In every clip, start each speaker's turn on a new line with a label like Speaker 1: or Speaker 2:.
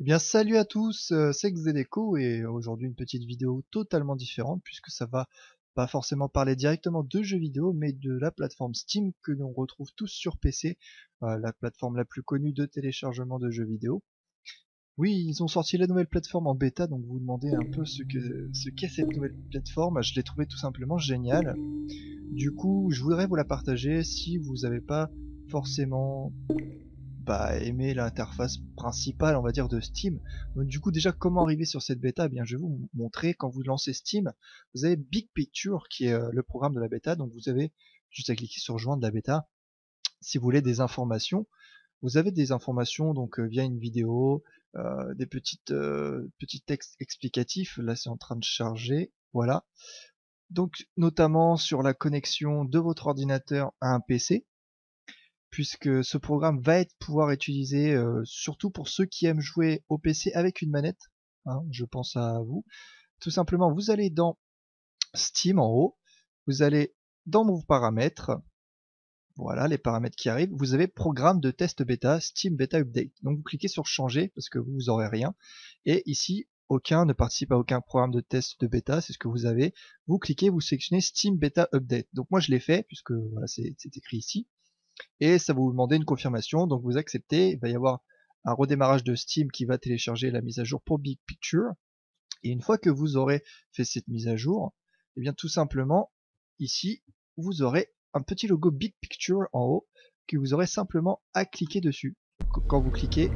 Speaker 1: Eh bien salut à tous, euh, c'est Xedeco et aujourd'hui une petite vidéo totalement différente puisque ça va pas forcément parler directement de jeux vidéo mais de la plateforme Steam que l'on retrouve tous sur PC, euh, la plateforme la plus connue de téléchargement de jeux vidéo. Oui, ils ont sorti la nouvelle plateforme en bêta, donc vous demandez un peu ce ce qu'est cette nouvelle plateforme. Je l'ai trouvé tout simplement géniale. Du coup, je voudrais vous la partager si vous n'avez pas forcément bah, aimé l'interface principale, on va dire, de Steam. Donc du coup, déjà, comment arriver sur cette bêta? Eh bien, je vais vous montrer. Quand vous lancez Steam, vous avez Big Picture, qui est euh, le programme de la bêta. Donc vous avez juste à cliquer sur Joindre la bêta. Si vous voulez des informations, vous avez des informations donc euh, via une vidéo, euh, des petites petits textes explicatifs. Là, c'est en train de charger. Voilà. Donc, notamment sur la connexion de votre ordinateur à un PC puisque ce programme va être pouvoir utilisé euh, surtout pour ceux qui aiment jouer au PC avec une manette. Hein, je pense à vous. Tout simplement, vous allez dans Steam en haut, vous allez dans vos paramètres, voilà les paramètres qui arrivent, vous avez programme de test bêta, Steam Beta Update. Donc vous cliquez sur changer parce que vous, vous aurez rien. Et ici, aucun ne participe à aucun programme de test de bêta, c'est ce que vous avez. Vous cliquez, vous sélectionnez Steam Beta Update. Donc moi je l'ai fait puisque voilà c'est écrit ici et ça va vous demander une confirmation, donc vous acceptez, il va y avoir un redémarrage de Steam qui va télécharger la mise à jour pour Big Picture, et une fois que vous aurez fait cette mise à jour, et eh bien tout simplement, ici, vous aurez un petit logo Big Picture en haut, que vous aurez simplement à cliquer dessus. Quand vous cliquez,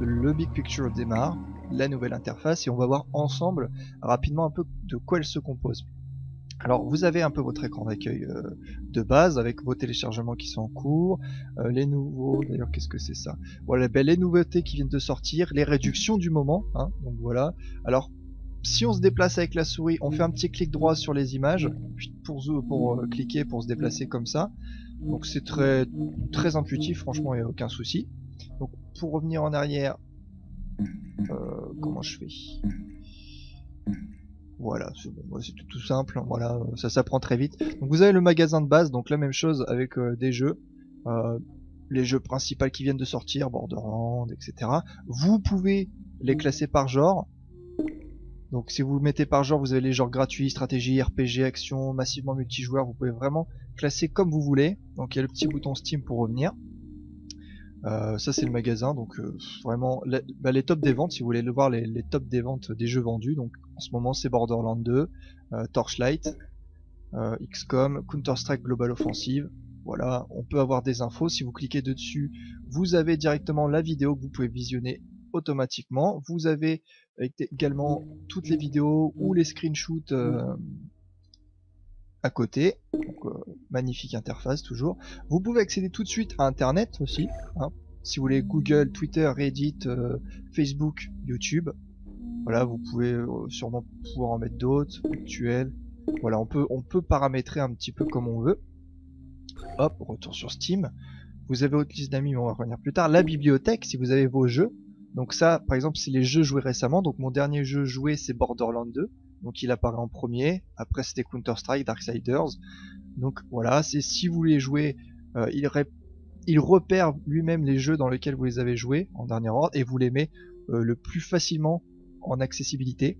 Speaker 1: le Big Picture démarre, la nouvelle interface, et on va voir ensemble rapidement un peu de quoi elle se compose. Alors vous avez un peu votre écran d'accueil euh, de base avec vos téléchargements qui sont en cours, euh, les nouveaux, d'ailleurs qu'est-ce que c'est ça? Voilà, ben, les nouveautés qui viennent de sortir, les réductions du moment, hein, donc voilà. Alors si on se déplace avec la souris, on fait un petit clic droit sur les images pour, euh, cliquer, pour se déplacer comme ça. Donc c'est très très intuitif, franchement il n'y a aucun souci. Donc pour revenir en arrière, comment je fais? Voilà, c'est bon, c'est tout, simple, voilà, ça s'apprend très vite. Donc vous avez le magasin de base, donc la même chose avec euh, des jeux, euh, les jeux principaux qui viennent de sortir, Borderlands, etc. Vous pouvez les classer par genre. Donc si vous mettez par genre, vous avez les genres gratuits, stratégie, RPG, action, massivement multijoueur, vous pouvez vraiment classer comme vous voulez. Donc il y a le petit bouton Steam pour revenir. Euh, ça c'est le magasin, donc euh, vraiment bah, les tops des ventes, si vous voulez le voir les, les tops des ventes des jeux vendus, donc en ce moment c'est Borderlands 2, euh, Torchlight, XCOM, Counter-Strike Global Offensive, voilà, on peut avoir des infos, si vous cliquez dessus, vous avez directement la vidéo que vous pouvez visionner automatiquement, vous avez également toutes les vidéos ou les screenshots à côté. Donc, euh, magnifique interface toujours. Vous pouvez accéder tout de suite à Internet aussi. Hein. Si vous voulez Google, Twitter, Reddit, euh, Facebook, YouTube. Voilà, vous pouvez euh, sûrement pouvoir en mettre d'autres, actuels. Voilà, on peut, on peut paramétrer un petit peu comme on veut. Hop, retour sur Steam. Vous avez votre liste d'amis, mais on va revenir plus tard. La bibliothèque, si vous avez vos jeux. Donc ça, par exemple, c'est les jeux joués récemment. Donc mon dernier jeu joué, c'est Borderlands 2 donc il apparaît en premier. Après c'était Counter Strike, Darksiders. Donc voilà, c'est si vous voulez jouer, euh, il, il, repère lui-même les jeux dans lesquels vous les avez joués en dernier ordre et vous les met euh, le plus facilement en accessibilité.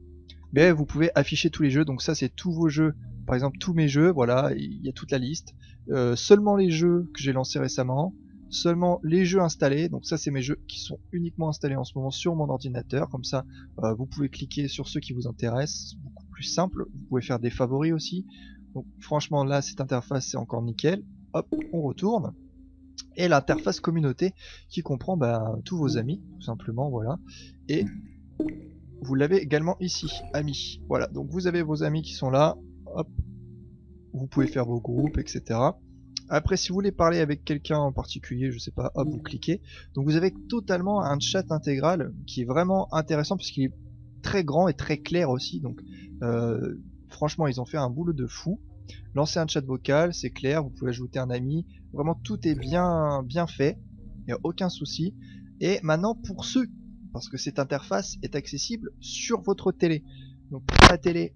Speaker 1: Mais vous pouvez afficher tous les jeux, donc ça c'est tous vos jeux, par exemple tous mes jeux, voilà, il y a toute la liste. Euh, seulement les jeux que j'ai lancés récemment, seulement les jeux installés. Donc ça c'est mes jeux qui sont uniquement installés en ce moment sur mon ordinateur. Comme ça euh, vous pouvez cliquer sur ceux qui vous intéressent. Beaucoup plus simple. Vous pouvez faire des favoris aussi. Donc franchement là cette interface c'est encore nickel. Hop on retourne. Et l'interface communauté qui comprend bah, tous vos amis tout simplement voilà. Et vous l'avez également ici, amis. Voilà, donc vous avez vos amis qui sont là, hop, vous pouvez faire vos groupes, etc. Après, si vous voulez parler avec quelqu'un en particulier, je sais pas, hop, vous cliquez. Donc vous avez totalement un chat intégral qui est vraiment intéressant puisqu'il est très grand et très clair aussi. Donc euh, franchement, ils ont fait un boulot de fou. Lancer un chat vocal, c'est clair, vous pouvez ajouter un ami. Vraiment, tout est bien, bien fait. Il n'y a aucun souci. Et maintenant, pour ceux, parce que cette interface est accessible sur votre télé. Donc pour la télé,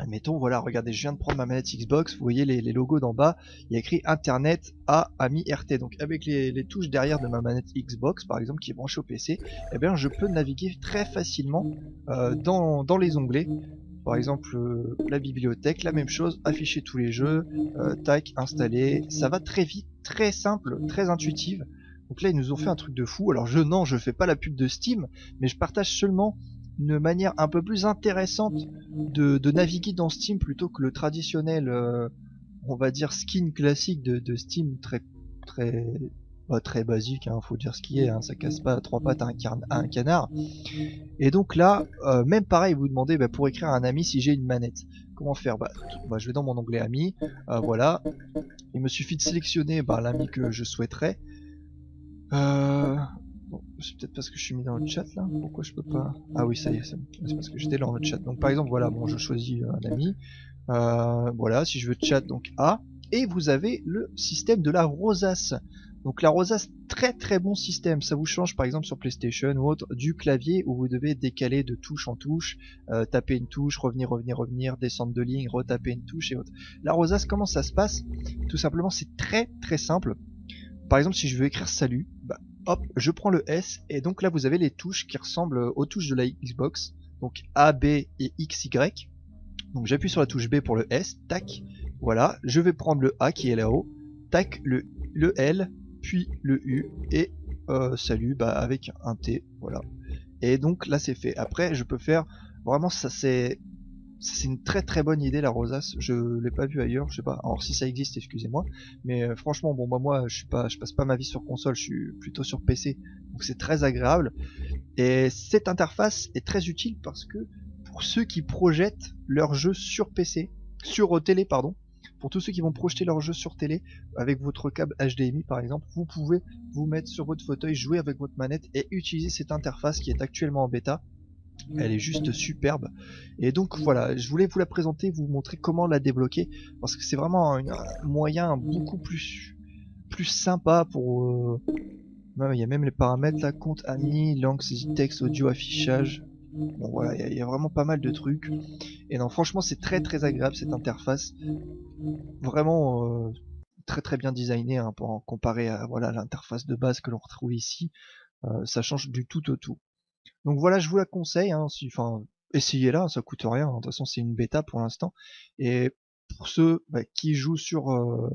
Speaker 1: Admettons, voilà, regardez, je viens de prendre ma manette Xbox, vous voyez les, logos d'en bas, il y a écrit Internet à Ami RT. Donc avec les, touches derrière de ma manette Xbox, par exemple, qui est branchée au PC, eh bien je peux naviguer très facilement euh, dans, les onglets. Par exemple, euh, la bibliothèque, la même chose, afficher tous les jeux, euh, tac, installer. Ça va très vite, très simple, très intuitive. Donc là, ils nous ont fait un truc de fou. Alors je, non, je fais pas la pub de Steam, mais je partage seulement une manière un peu plus intéressante de, naviguer dans Steam plutôt que le traditionnel, euh, on va dire skin classique de, Steam très très bah, très basique, hein, faut dire ce qui est, hein, ça casse pas trois pattes à un, canard. Et donc là, euh, même pareil, vous demandez bah, pour écrire à un ami si j'ai une manette. Comment faire? Bah, bah, Je vais dans mon onglet ami, euh, voilà. Il me suffit de sélectionner l'ami que je souhaiterais. Euh, c'est peut-être parce que je suis mis dans le chat là. Pourquoi je peux pas? Ah oui, ça y est, c'est parce que j'étais dans le chat. Donc par exemple, voilà, bon, je choisis un ami. Euh, voilà, si je veux chat, donc A. Et vous avez le système de la rosace. Donc la rosace, très très bon système. Ça vous change par exemple sur PlayStation ou autre du clavier où vous devez décaler de touche en touche, euh, taper une touche, revenir, revenir, revenir, descendre de ligne, retaper une touche et autres. La rosace, comment ça se passe? Tout simplement, c'est très très simple. Par exemple, si je veux écrire salut, bah, hop, je prends le S et donc là vous avez les touches qui ressemblent aux touches de la Xbox, donc A, B et X, Y. Donc j'appuie sur la touche B pour le S, tac, voilà, je vais prendre le A qui est là-haut, tac, le, L, puis le U et euh, salut bah, avec un T, voilà. Et donc là c'est fait. Après je peux faire vraiment ça c'est c'est une très très bonne idée la rosace. Je l'ai pas vu ailleurs, je sais pas. Alors si ça existe, excusez-moi. Mais euh, franchement, bon bah moi, je suis pas, je passe pas ma vie sur console, je suis plutôt sur PC, donc c'est très agréable. Et cette interface est très utile parce que pour ceux qui projettent leurs jeux sur PC, sur euh, télé pardon, pour tous ceux qui vont projeter leurs jeux sur télé avec votre câble HDMI par exemple, vous pouvez vous mettre sur votre fauteuil, jouer avec votre manette et utiliser cette interface qui est actuellement en bêta elle est juste superbe. Et donc voilà, je voulais vous la présenter, vous montrer comment la débloquer, parce que c'est vraiment un, moyen beaucoup plus plus sympa pour... Euh, il y a même les paramètres là, compte amis, langue, saisie texte, audio, affichage. Bon voilà, il y, a vraiment pas mal de trucs. Et non, franchement, c'est très très agréable cette interface. Vraiment euh, très très bien designé hein, pour comparer à voilà l'interface de base que l'on retrouve ici. Euh, ça change du tout au tout. Donc voilà, je vous la conseille. Hein, enfin, essayez-la, ça coûte rien. De toute façon, c'est une bêta pour l'instant. Et pour ceux bah, qui jouent sur euh,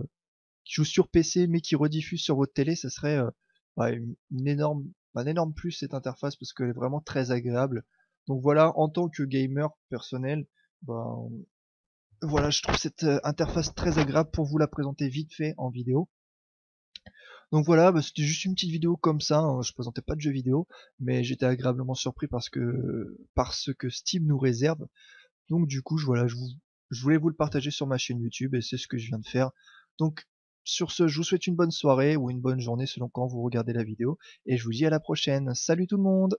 Speaker 1: qui jouent sur PC mais qui rediffusent sur votre télé, ça serait euh, bah, une, énorme, un énorme plus cette interface parce qu'elle est vraiment très agréable. Donc voilà, en tant que gamer personnel, ben, voilà, je trouve cette euh, interface très agréable pour vous la présenter vite fait en vidéo. Donc voilà, bah, c'était juste une petite vidéo comme ça, hein, je présentais pas de jeu vidéo, mais j'étais agréablement surpris parce que parce que Steam nous réserve. Donc du coup, voilà, je voulais vous le partager sur ma chaîne YouTube et c'est ce que je viens de faire. Donc sur ce, je vous souhaite une bonne soirée ou une bonne journée selon quand vous regardez la vidéo et je vous dis à la prochaine. Salut tout le monde